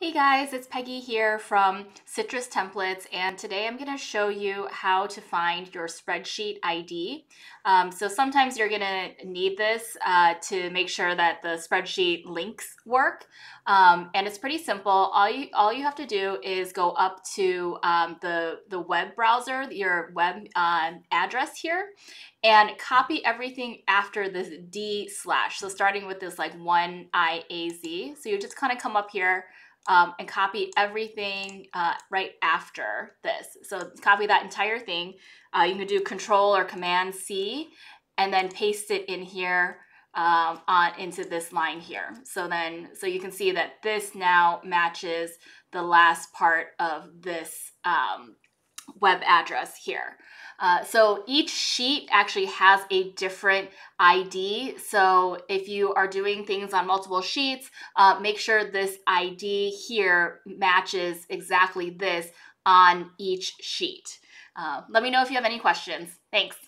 Hey guys, it's Peggy here from Citrus Templates, and today I'm going to show you how to find your spreadsheet ID. Um, so sometimes you're going to need this uh, to make sure that the spreadsheet links work, um, and it's pretty simple. All you all you have to do is go up to um, the the web browser, your web uh, address here, and copy everything after this D slash. So starting with this like one IAZ. So you just kind of come up here um, and copy everything uh, right after this. So copy that entire thing. Uh, you can do Control or Command C, and then paste it in here um, on into this line here. So then, so you can see that this now matches the last part of this um, web address here. Uh, so each sheet actually has a different ID. So if you are doing things on multiple sheets, uh, make sure this ID here matches exactly this on each sheet. Uh, let me know if you have any questions. Thanks.